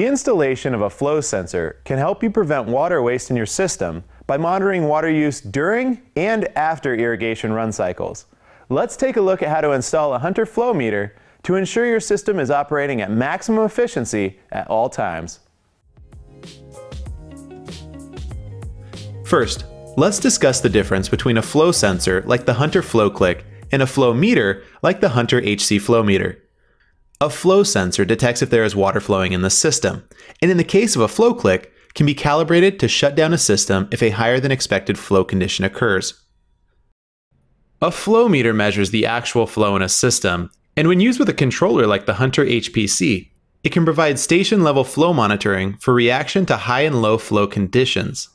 The installation of a flow sensor can help you prevent water waste in your system by monitoring water use during and after irrigation run cycles. Let's take a look at how to install a Hunter flow meter to ensure your system is operating at maximum efficiency at all times. First, let's discuss the difference between a flow sensor like the Hunter Flow-Clik and a flow meter like the Hunter HC Flow Meter. A flow sensor detects if there is water flowing in the system, and in the case of a Flow-Clik, can be calibrated to shut down a system if a higher than expected flow condition occurs. A flow meter measures the actual flow in a system, and when used with a controller like the Hunter HPC, it can provide station level flow monitoring for reaction to high and low flow conditions.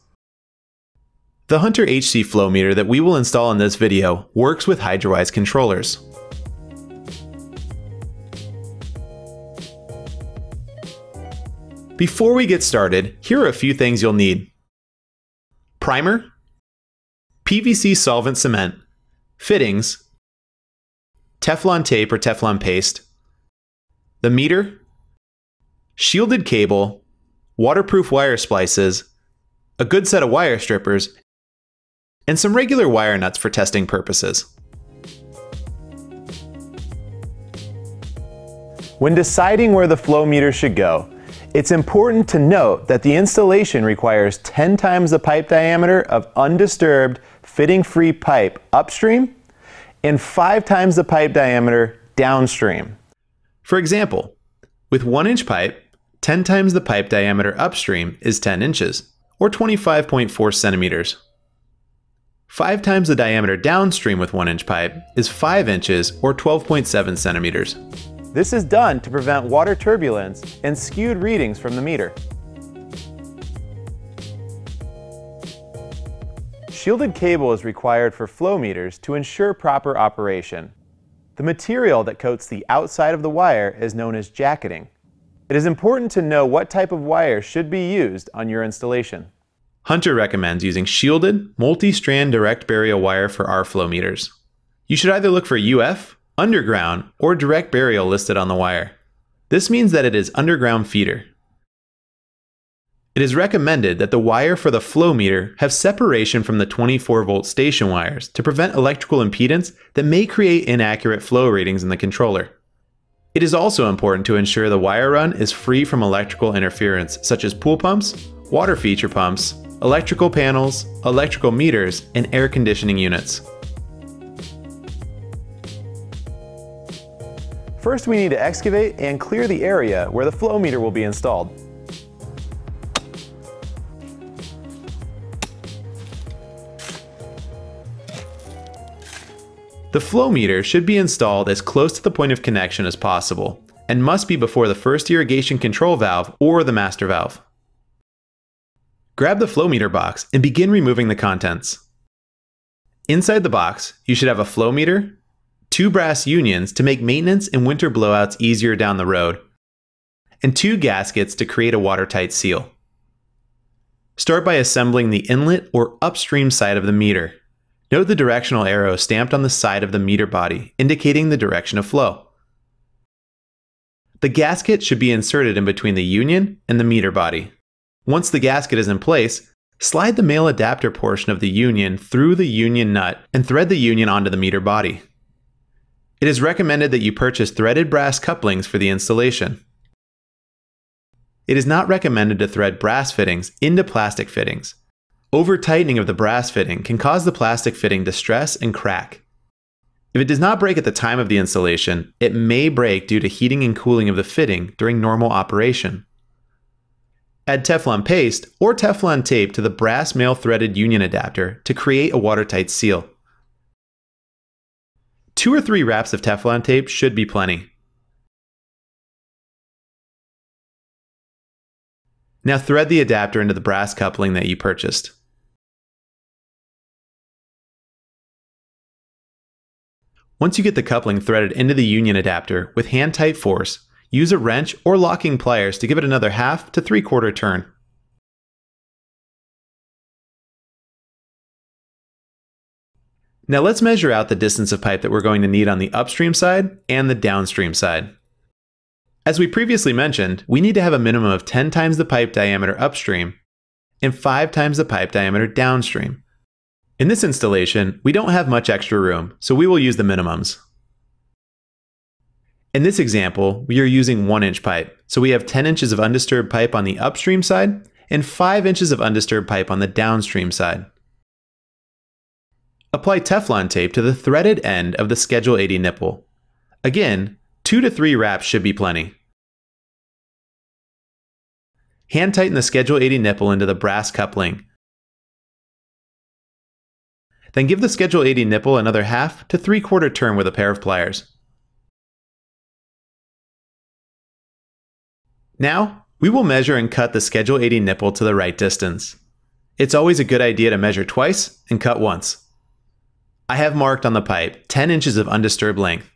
The Hunter HC flow meter that we will install in this video works with Hydrawise controllers. Before we get started, here are a few things you'll need. Primer, PVC solvent cement, fittings, Teflon tape or Teflon paste, the meter, shielded cable, waterproof wire splices, a good set of wire strippers, and some regular wire nuts for testing purposes. When deciding where the flow meter should go, it's important to note that the installation requires 10 times the pipe diameter of undisturbed, fitting-free pipe upstream and 5 times the pipe diameter downstream. For example, with 1 inch pipe, 10 times the pipe diameter upstream is 10 inches, or 25.4 centimeters. 5 times the diameter downstream with 1 inch pipe is 5 inches, or 12.7 centimeters. This is done to prevent water turbulence and skewed readings from the meter. Shielded cable is required for flow meters to ensure proper operation. The material that coats the outside of the wire is known as jacketing. It is important to know what type of wire should be used on your installation. Hunter recommends using shielded, multi-strand direct burial wire for our flow meters. You should either look for UF underground, or direct burial listed on the wire. This means that it is underground feeder. It is recommended that the wire for the flow meter have separation from the 24 volt station wires to prevent electrical impedance that may create inaccurate flow readings in the controller. It is also important to ensure the wire run is free from electrical interference such as pool pumps, water feature pumps, electrical panels, electrical meters, and air conditioning units. First we need to excavate and clear the area where the flow meter will be installed. The flow meter should be installed as close to the point of connection as possible, and must be before the first irrigation control valve or the master valve. Grab the flow meter box and begin removing the contents. Inside the box, you should have a flow meter, two brass unions to make maintenance and winter blowouts easier down the road, and two gaskets to create a watertight seal. Start by assembling the inlet or upstream side of the meter. Note the directional arrow stamped on the side of the meter body, indicating the direction of flow. The gasket should be inserted in between the union and the meter body. Once the gasket is in place, slide the male adapter portion of the union through the union nut and thread the union onto the meter body. It is recommended that you purchase threaded brass couplings for the installation. It is not recommended to thread brass fittings into plastic fittings. Over tightening of the brass fitting can cause the plastic fitting to stress and crack. If it does not break at the time of the installation, it may break due to heating and cooling of the fitting during normal operation. Add Teflon paste or Teflon tape to the brass male threaded union adapter to create a watertight seal. Two or three wraps of Teflon tape should be plenty. Now thread the adapter into the brass coupling that you purchased. Once you get the coupling threaded into the union adapter with hand-tight force, use a wrench or locking pliers to give it another half to three-quarter turn. Now let's measure out the distance of pipe that we're going to need on the upstream side and the downstream side. As we previously mentioned, we need to have a minimum of 10 times the pipe diameter upstream and 5 times the pipe diameter downstream. In this installation, we don't have much extra room, so we will use the minimums. In this example, we are using 1 inch pipe, so we have 10 inches of undisturbed pipe on the upstream side and 5 inches of undisturbed pipe on the downstream side. Apply Teflon tape to the threaded end of the Schedule 80 nipple. Again, Two to three wraps should be plenty. Hand tighten the Schedule 80 nipple into the brass coupling. Then give the Schedule 80 nipple another half to three quarter turn with a pair of pliers. Now, we will measure and cut the Schedule 80 nipple to the right distance. It's always a good idea to measure twice and cut once. I have marked on the pipe 10 inches of undisturbed length.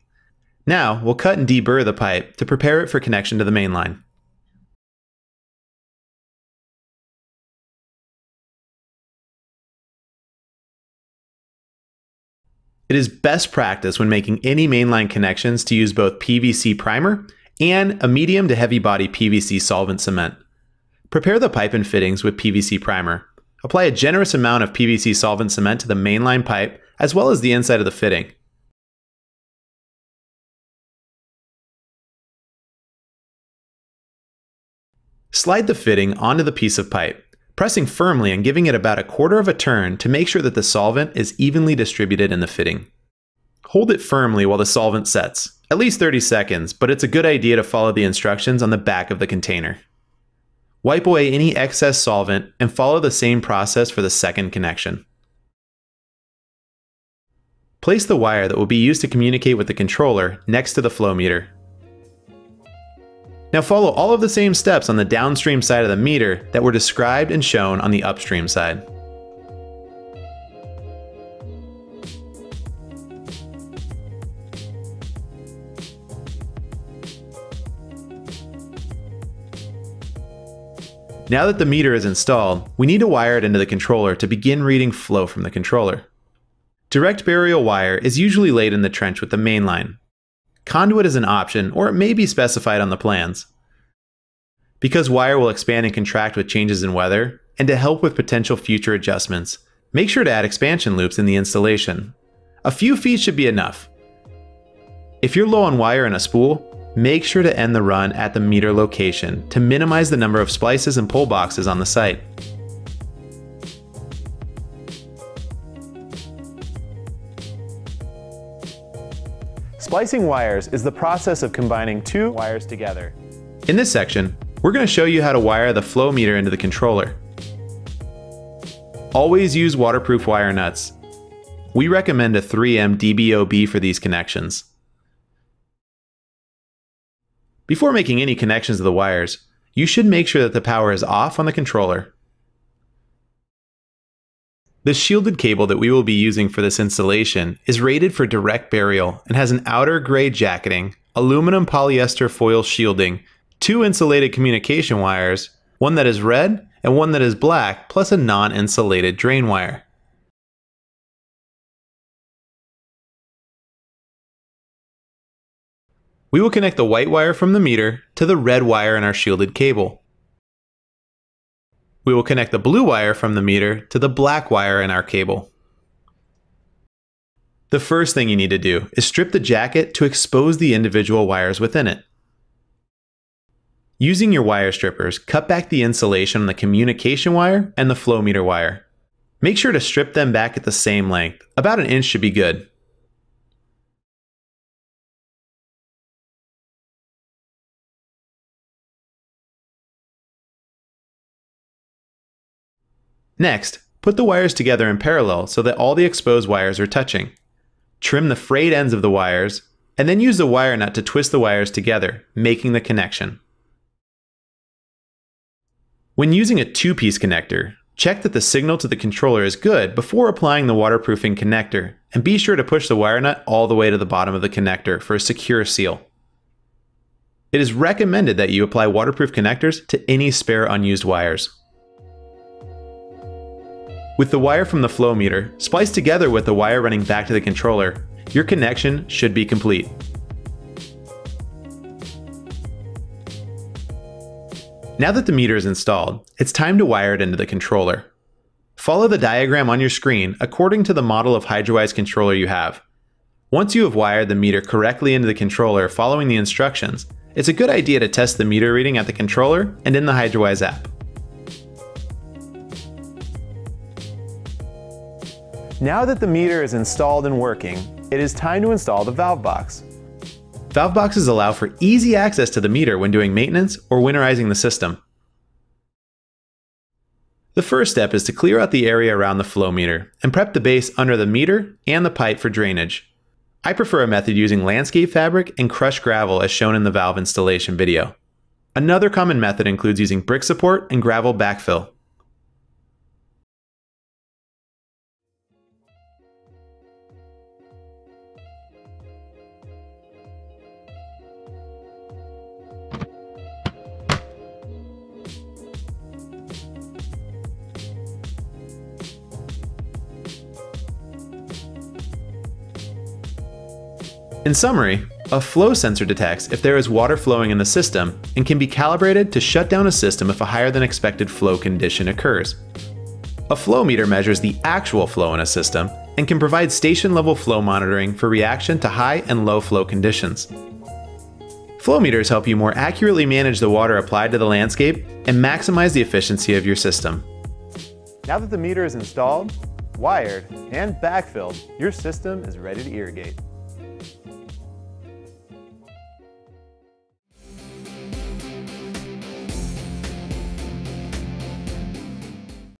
Now, we'll cut and deburr the pipe to prepare it for connection to the main line. It is best practice when making any mainline connections to use both PVC primer and a medium to heavy body PVC solvent cement. Prepare the pipe and fittings with PVC primer. Apply a generous amount of PVC solvent cement to the mainline pipe as well as the inside of the fitting. Slide the fitting onto the piece of pipe, pressing firmly and giving it about a quarter of a turn to make sure that the solvent is evenly distributed in the fitting. Hold it firmly while the solvent sets, at least 30 seconds, but it's a good idea to follow the instructions on the back of the container. Wipe away any excess solvent and follow the same process for the second connection. Place the wire that will be used to communicate with the controller next to the flow meter now follow all of the same steps on the downstream side of the meter that were described and shown on the upstream side. Now that the meter is installed, we need to wire it into the controller to begin reading flow from the controller. Direct burial wire is usually laid in the trench with the main line, Conduit is an option, or it may be specified on the plans. Because wire will expand and contract with changes in weather, and to help with potential future adjustments, make sure to add expansion loops in the installation. A few feet should be enough. If you're low on wire in a spool, make sure to end the run at the meter location to minimize the number of splices and pull boxes on the site. Splicing wires is the process of combining two wires together. In this section, we're going to show you how to wire the flow meter into the controller. Always use waterproof wire nuts. We recommend a 3M DBOB for these connections. Before making any connections to the wires, you should make sure that the power is off on the controller. The shielded cable that we will be using for this installation is rated for direct burial and has an outer gray jacketing, aluminum polyester foil shielding, two insulated communication wires, one that is red and one that is black, plus a non-insulated drain wire. We will connect the white wire from the meter to the red wire in our shielded cable. We will connect the blue wire from the meter to the black wire in our cable. The first thing you need to do is strip the jacket to expose the individual wires within it. Using your wire strippers, cut back the insulation on the communication wire and the flow meter wire. Make sure to strip them back at the same length. About an inch should be good. Next, put the wires together in parallel so that all the exposed wires are touching. Trim the frayed ends of the wires, and then use the wire nut to twist the wires together, making the connection. When using a two-piece connector, check that the signal to the controller is good before applying the waterproofing connector, and be sure to push the wire nut all the way to the bottom of the connector for a secure seal. It is recommended that you apply waterproof connectors to any spare unused wires. With the wire from the flow meter spliced together with the wire running back to the controller, your connection should be complete. Now that the meter is installed, it's time to wire it into the controller. Follow the diagram on your screen according to the model of Hydrawise controller you have. Once you have wired the meter correctly into the controller following the instructions, it's a good idea to test the meter reading at the controller and in the Hydrawise app. Now that the meter is installed and working, it is time to install the valve box. Valve boxes allow for easy access to the meter when doing maintenance or winterizing the system. The first step is to clear out the area around the flow meter and prep the base under the meter and the pipe for drainage. I prefer a method using landscape fabric and crushed gravel as shown in the valve installation video. Another common method includes using brick support and gravel backfill. In summary, a flow sensor detects if there is water flowing in the system and can be calibrated to shut down a system if a higher than expected flow condition occurs. A flow meter measures the actual flow in a system and can provide station level flow monitoring for reaction to high and low flow conditions. Flow meters help you more accurately manage the water applied to the landscape and maximize the efficiency of your system. Now that the meter is installed, wired, and backfilled, your system is ready to irrigate.